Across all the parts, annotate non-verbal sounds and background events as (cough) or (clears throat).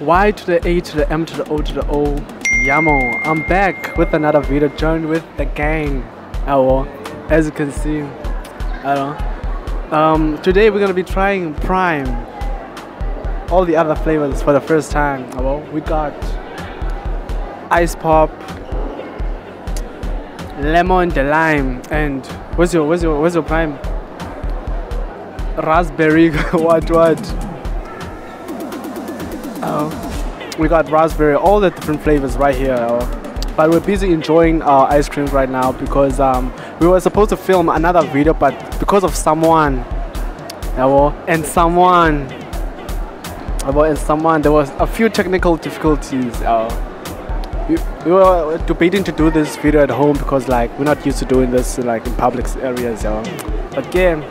Y to the A to the M to the O to the O. Yamoo, I'm back with another video joined with the gang. Oh, as you can see, I don't. Um, today we're gonna be trying Prime, all the other flavors for the first time. Oh, we got ice pop, lemon, the lime, and where's your where's your where's your Prime? Raspberry, (laughs) what what? Oh, we got raspberry, all the different flavors right here. But we're busy enjoying our ice cream right now because um, we were supposed to film another video, but because of someone, and someone, and someone, there was a few technical difficulties. We, we were debating to do this video at home because like we're not used to doing this like in public areas. But yeah,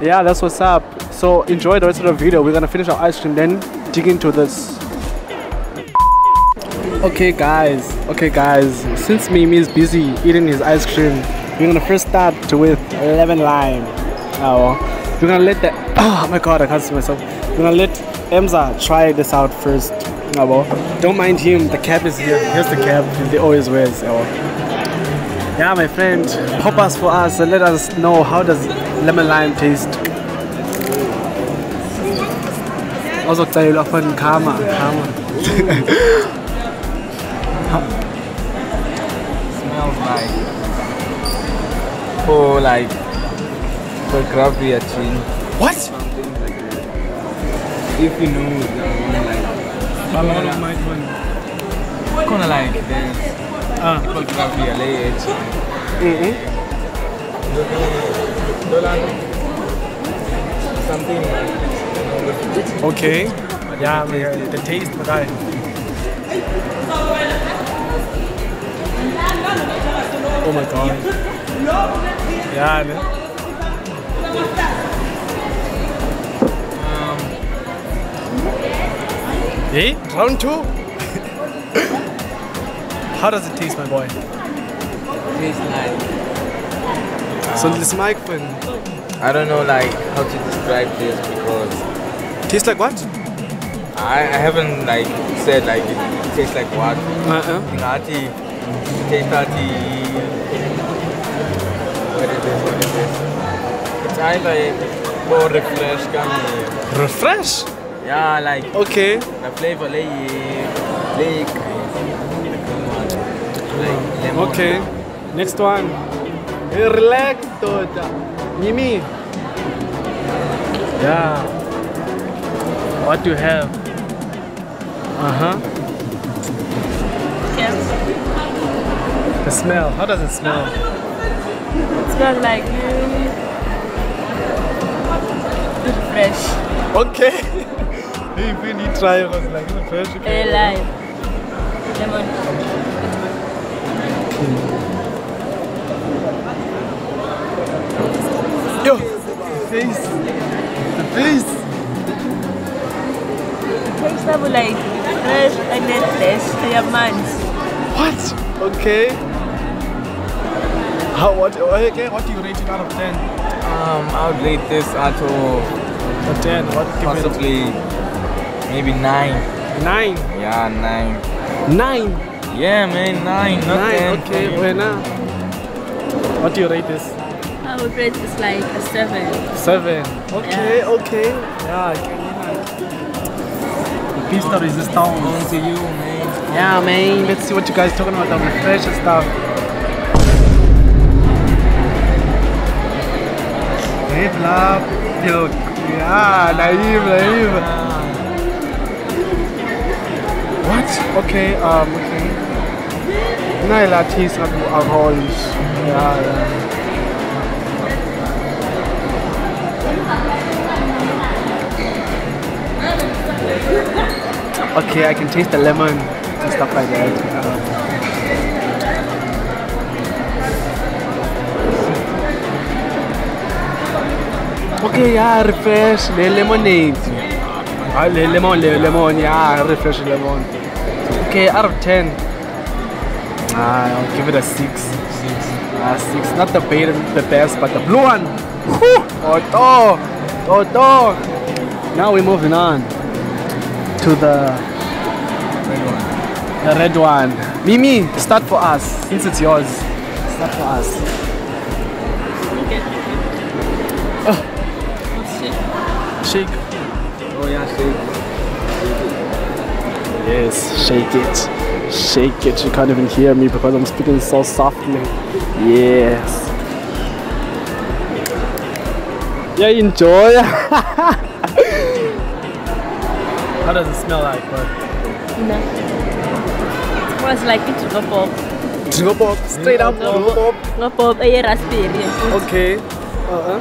yeah, that's what's up. So enjoy the rest of the video. We're gonna finish our ice cream, then dig into this. Okay, guys. Okay, guys. Since Mimi is busy eating his ice cream, we're gonna first start with lemon lime. Oh, we're gonna let the. Oh my god, I can't see myself. We're gonna let Emza try this out first. Oh, well. Don't mind him. The cap is here. Here's the cap. He always wears. Oh. Yeah, my friend, pop us for us and let us know how does lemon lime taste. Also, tayo von Karma. Karma. smells like for like for gravy chin. What? If you know the one like kind of like this Ah. for gravy lay Mm-hmm. something like Okay. Ja, maar the taste, maar daar. Oh my god. Ja, ne? um, Hey, round two. How does it taste, my boy? tastes like So this microphone. I don't know like how to describe this because Tastes like what? I, I haven't like said like it tastes like what Uh-uh. Ngati taste ati what is this what is this it's either more refresh kami Refresh. yeah like Okay. the flavor lay lay like lemon Okay. Next one. Relax, Tota. Mimi. Yeah. What do you have? Uh huh. Yes. The smell. How does it smell? It smells like good fresh. Okay. (laughs) you try it, was like the first. Very light. Lemon. Yo, the face. The face. Tastes of like fresh and then fresh. I have months. What? Okay. How? What? Okay. What do you rate it out of ten? um I would rate this out of A ten. What? Give it possibly maybe nine nine. yeah nine Nine. yeah man nine not Nine. ten Okay. Buena. What do you rate this? I would rate this like a seven. Seven. Okay. Okay. Yeah. Pista resistance. on to you man Yeah, man. Let's see what you guys talking about the refresh and stuff. Hey, love. Yo, yeah, naive, naive. What? Okay, um, okay. Nein, Latis alcoholisch. Ja, ja. Okay, I can taste the lemon and stuff like that. Okay, yeah, refresh the lemonade. Ah, the lemon, the lemon, yeah, refresh the lemon. Okay, out of 10, ah, I'll give it a 6. Ah, 6. Not the, beta, the best, but the blue one. Whew! Toto! Toto! Now we're moving on. To the the red one. Mimi, start for us since it's yours. Start for us. Oh. Shake. Oh yeah, shake. Yes, shake it. Shake it. You can't even hear me because I'm speaking so softly. Yes. Yeah, enjoy. (laughs) How does it smell like? Bro? No. Was like it to go pop. Jingle pop, straight up jingle pop. Go pop a raspberry. Okay. Uh huh.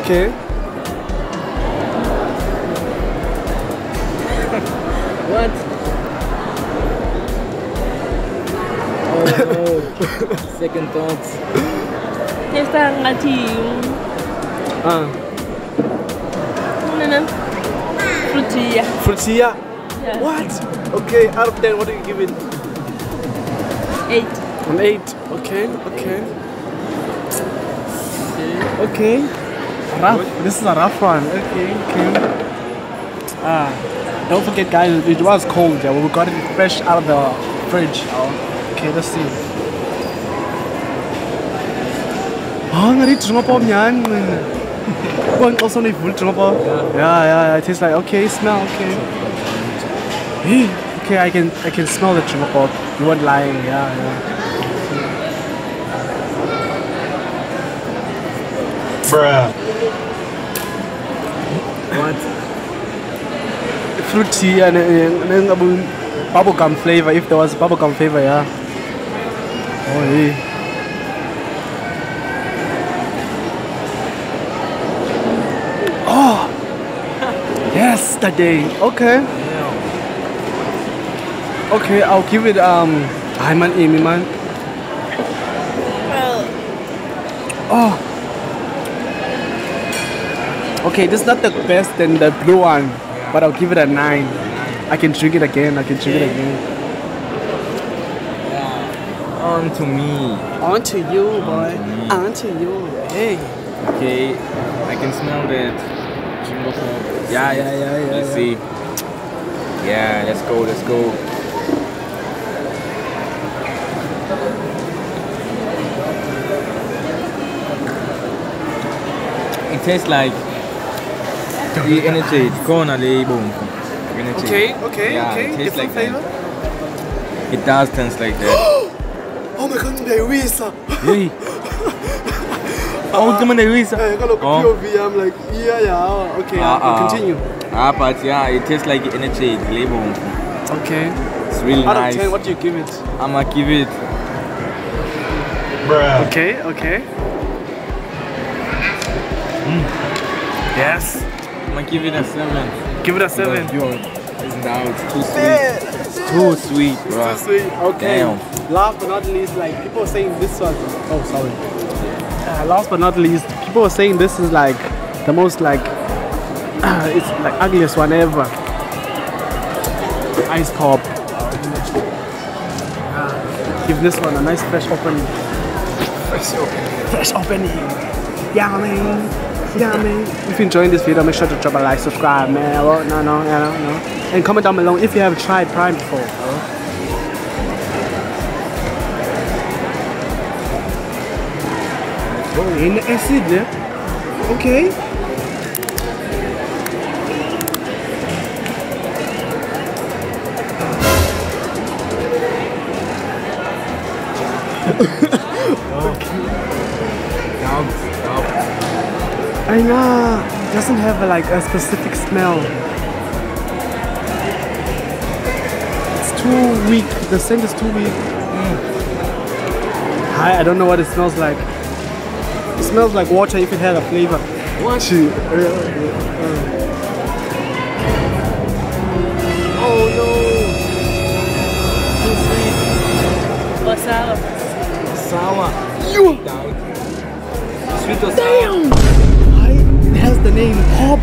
Okay. (laughs) What? Oh no. (laughs) Second thoughts. Esta ngathi Uh. nana frutia. Frutilla. Yeah. What? Okay. Out of ten, what do you give it? Eight. An eight. Okay. Okay. Okay. Rough. This is a rough one. Okay. Okay. Ah. Don't forget, guys. It was cold. Yeah, we got it fresh out of the fridge. Oh. Okay. Let's see. Oh, ngari drink up nyan. One also need full drink up. Yeah, yeah, yeah. It tastes like okay. Smell okay. (gasps) Okay, I can I can smell the drink up. You weren't lying. Yeah, yeah. Bruh. What? Fruity and and then bubblegum flavor. If there was bubblegum flavor, yeah. Oh yeah. Oh. Yesterday. Okay. Okay, I'll give it um. Hi man, Amy man. Oh. Okay, this is not the best than the blue one, but I'll give it a nine. I can drink it again. I can drink it again. On to me. On to you, boy. On to you. Hey. Okay, I can smell that. Jingle pop. Yeah, yeah, yeah, yeah. Let's see. Yeah, let's go, let's go. It tastes like the energy. Kona label. Energy. Okay, okay, Yeah, okay. it tastes Different like flavor. that. It does taste like that. (gasps) Oh my god, Ndayawisa. hey. (laughs) Oh, come on, Luisa. Hey, I got a Oh. POV. I'm like, yeah, yeah. Okay, I'll ah. continue. Ah, but yeah, it tastes like energy label. Okay. It's really Out nice. of 10, what do you give it? I'ma give it Bruh. Okay, okay. Yes. I'ma give it a seven. Give it a 7. Now it's too sweet. It's too sweet, bro. Too sweet. Okay. Damn. Last but not least, like people are saying this was. Oh, sorry. Uh, last but not least, people are saying this is like the most like (clears throat) it's like ugliest one ever. Ice pop. Uh, give this one a nice fresh opening. Fresh open. Fresh opening. Man. Yeah, man. If you're enjoying this video, make sure to drop a like, subscribe, man. Oh, no, no, no, no. And comment down below if you have tried Prime before. In the acid there. Okay. (laughs) I know. It doesn't have a, like a specific smell. It's too weak. The scent is too weak. I, I don't know what it smells like. It smells like water if it had a flavor. What? Oh no. Sweet Or sour. Sour. You. Doubt. Sweet or sour? Damn. I, it has the name pop.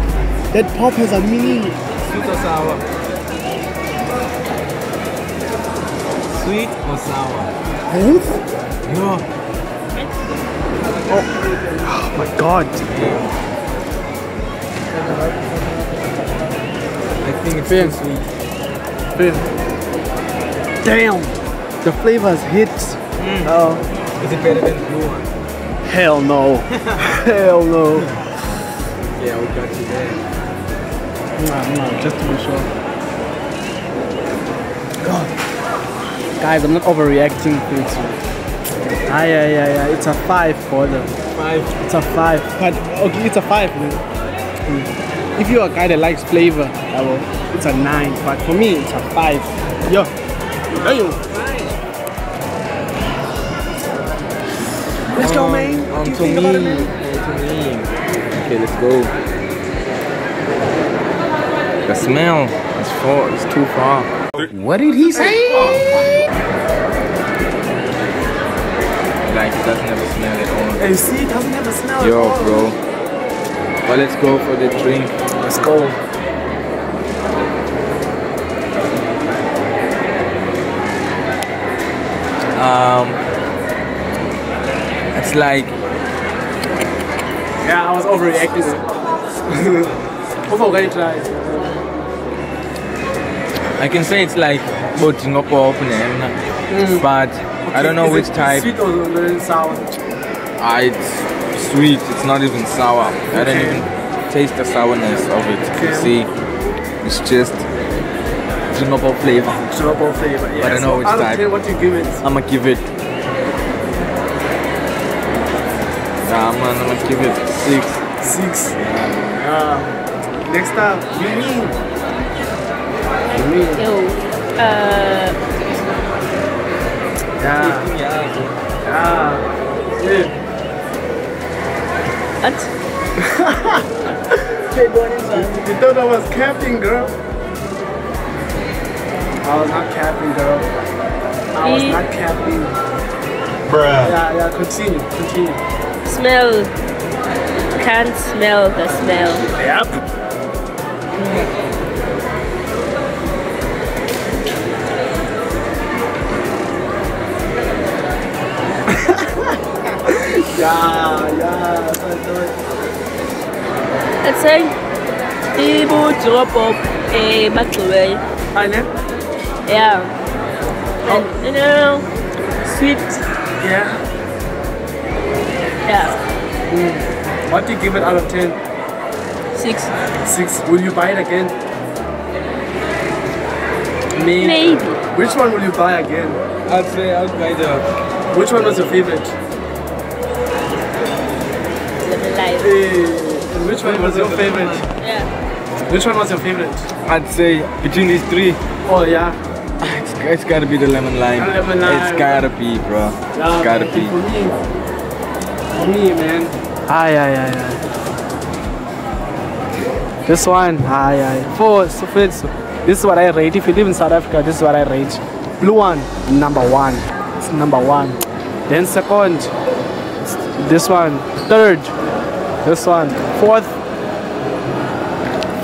That pop has a meaning. Sweet or sour? Sweet or sour? Both? Yeah. Oh my god. I think it's Finn. too sweet. Finn. Damn, the flavors hit. Mm. Oh, Is it better than blue one? hell no. (laughs) hell no. Yeah, we got you there. Nah, nah, just to be sure. God. Guys, I'm not overreacting to it. Ah, yeah, yeah, yeah. It's a five for them. Five. It's a five. But okay, it's a five. Man. Mm. If you're a guy that likes flavor, I will. It's a nine. But for me, it's a five. Yo. Damn. Let's go, man. What do you to think me. about it, man? To me. Okay, let's go. The smell is far. It's too far. What did he say? Like it doesn't ever smell at all. Hey, see, it doesn't have a smell. Yo, at all. bro. Well, let's go for the drink. Let's go. Um, it's like Yeah, I was overreacting. (laughs) Overreacting. I can say it's like putting up open but I don't know Is which it type. Sweet or sour? Ah, it's sweet. It's not even sour. I don't even taste the sourness of it. You Okay. see, it's just drinkable flavor. Trouble flavor. Yeah. I don't know which out type. Of 10, what you give it? I'ma give it. Yeah, man, I'ma give it six. Six. Yeah. Next up, you mean? You mean? Yo. Yeah. Yeah. Yeah. Yeah. what? (laughs) You thought I was capping, girl? I was not capping, girl. I was not capping. Bruh. Yeah, yeah, continue, continue. Smell. Can't smell the smell. Yep. Mm. Yeah, yeah, so it. Let's say, Ibu drop up a microwave. Island? Yeah. And, you know, sweet. Yeah. Yeah. Hmm. What do you give it out of 10? Six. Six. Will you buy it again? Me. Maybe. Which one will you buy again? I'd say I'll buy the Which one was your favorite? Lemon. Hey, and which one was your favorite? Yeah. Which one was your favorite? I'd say between these three. Oh yeah. it's, it's gotta be the lemon lime. Lemon lime. It's gotta be, bro. Yeah, It's gotta man, be. For me, for me, man. Ah, yeah, yeah, yeah. This one, ah, yeah. yeah. For, so for it's, this is what I rate. If you live in South Africa, this is what I rate. Blue one, number one. It's number one. Then second, this one. Third, this one. Fourth,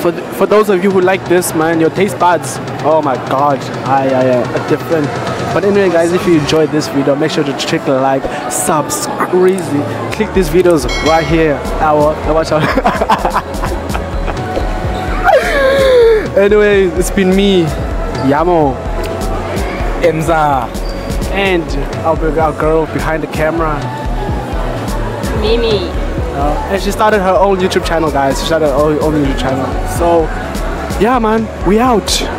for, th- for those of you who like this, man, your taste buds, oh my god, yeah, yeah, are different. But anyway, guys, if you enjoyed this video, make sure to click the like, subscribe, click these videos right here. Our, watch out. (laughs) anyway, it's been me, Yamoo, Emza. and our, our girl behind the camera. Mimi. Uh, and she started her own YouTube channel, guys. She started her own, own YouTube channel. So, yeah, man, we out.